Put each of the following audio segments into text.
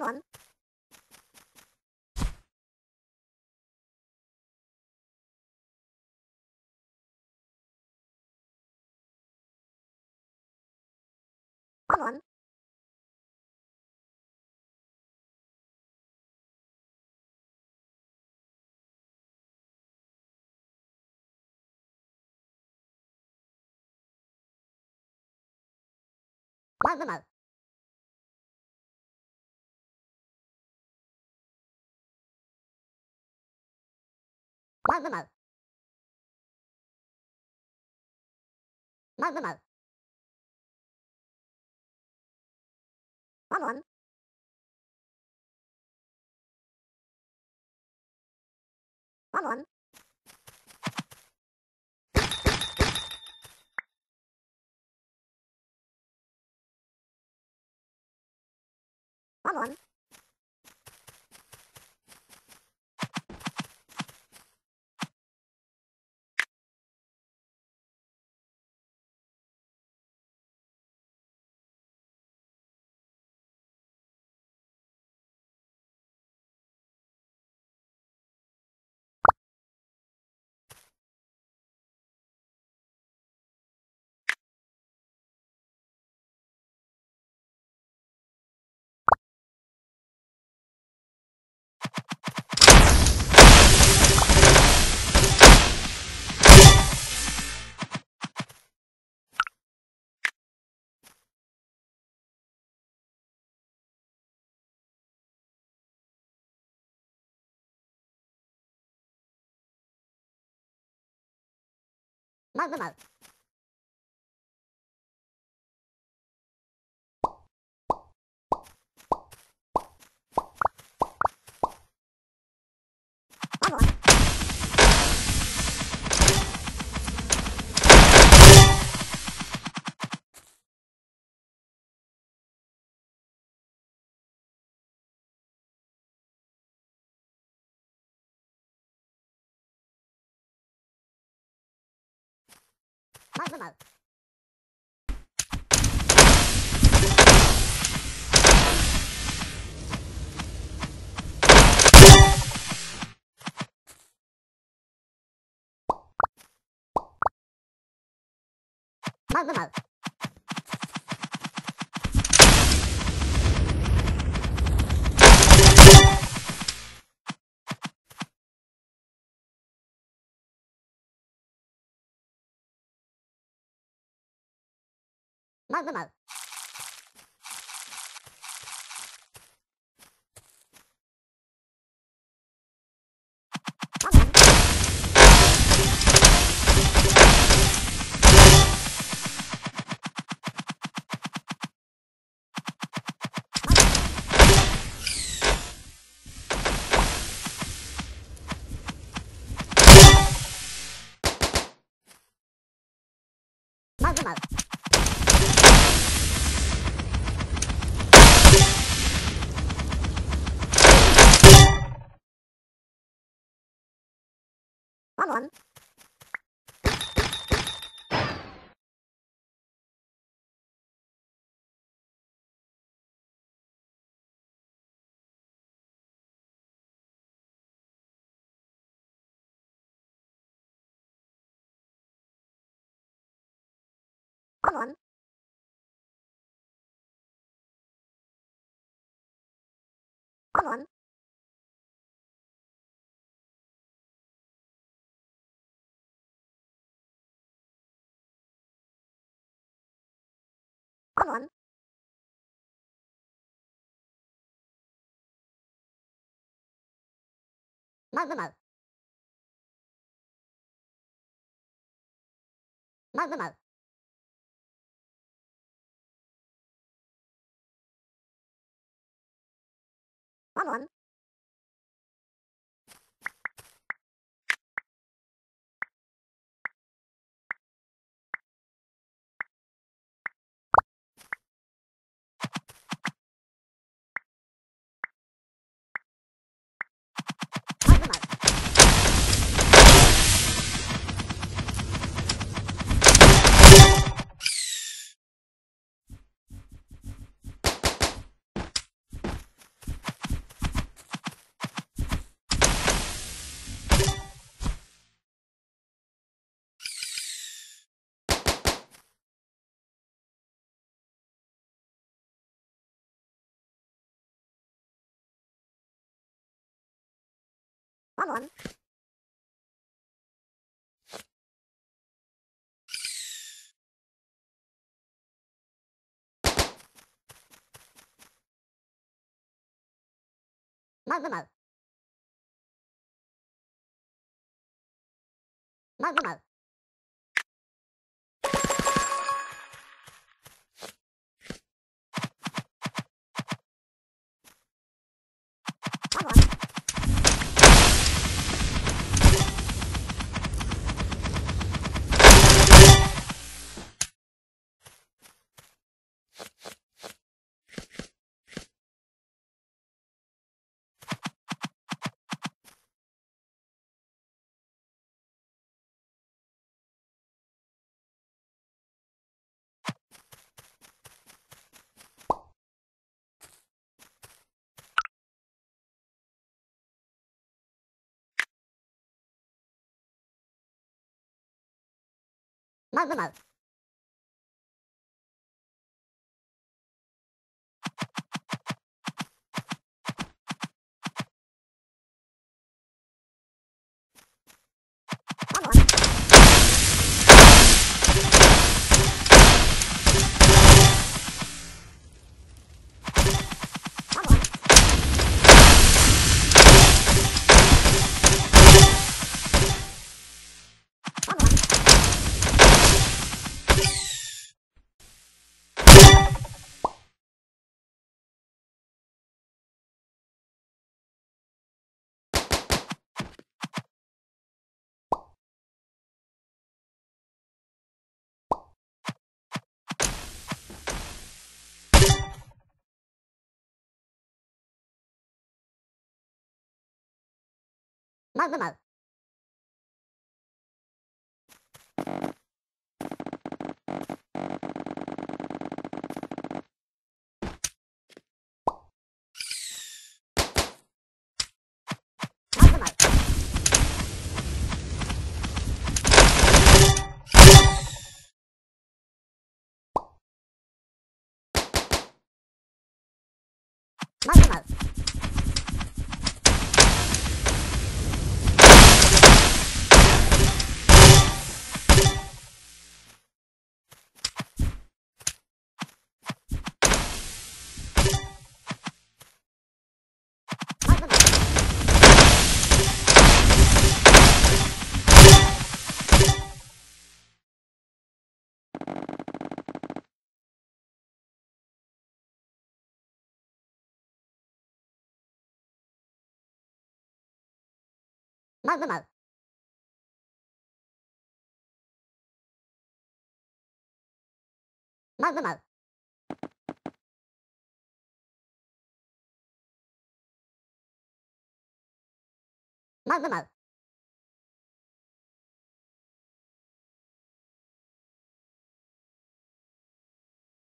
one. on. one. One Vâng, vâng ạ. Vâng, vâng ạ. Vâng, vâng ạ. Come on. Come on. 啊那咋 Cosmo. Momo. Ạ. Vâng, vâng ạ. Vâng, Come có Come có Come on. Vâng, vâng ạ. Vâng, vâng on. one. Mau, mau, mau. Mau, mau, mau. Mất. Bao? Mơ mơ mơ. Mơ mơ mơ. Mơ mơ mơ.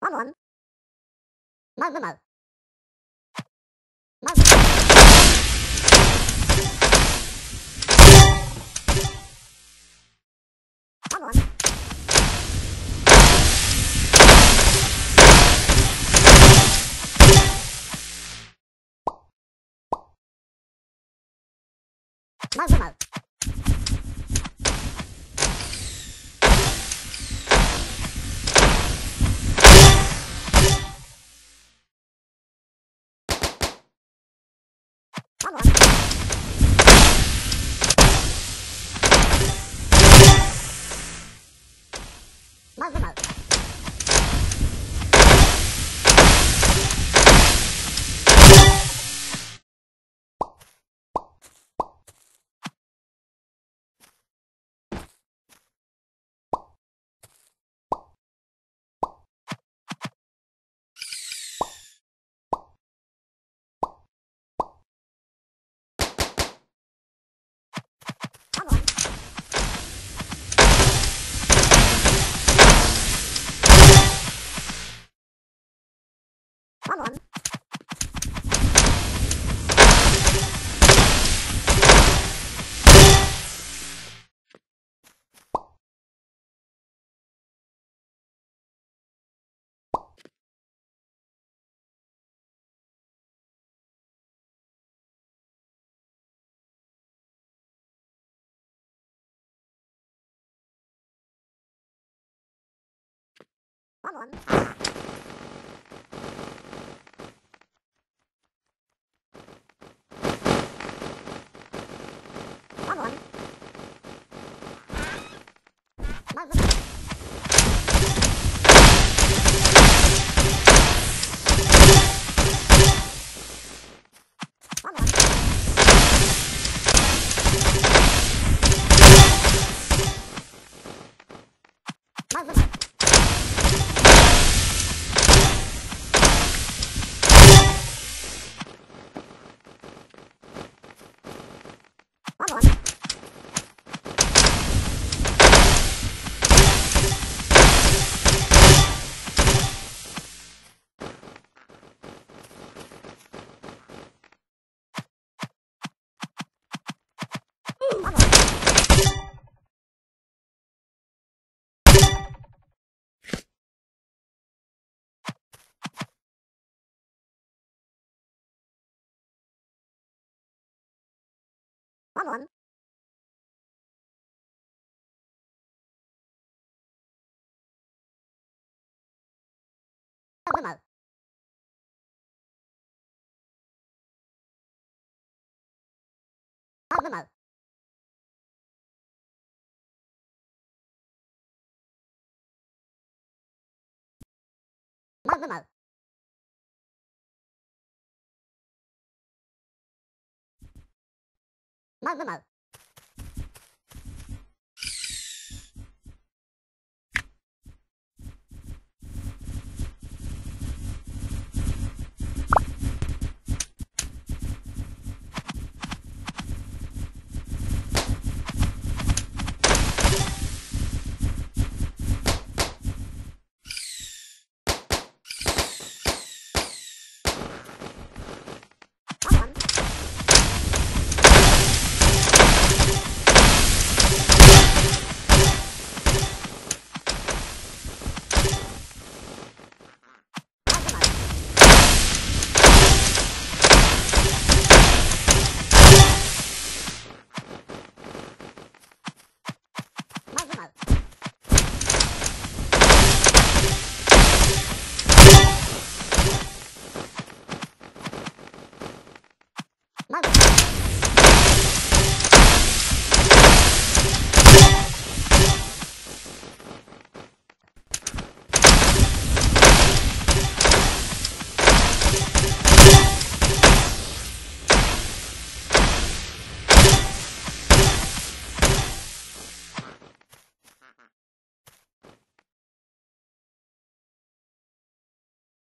Come on. Mơ mơ mơ. Mơ まずマ problem. Problem. Mother. Come on. mở them mở Move mở マウマ Mother.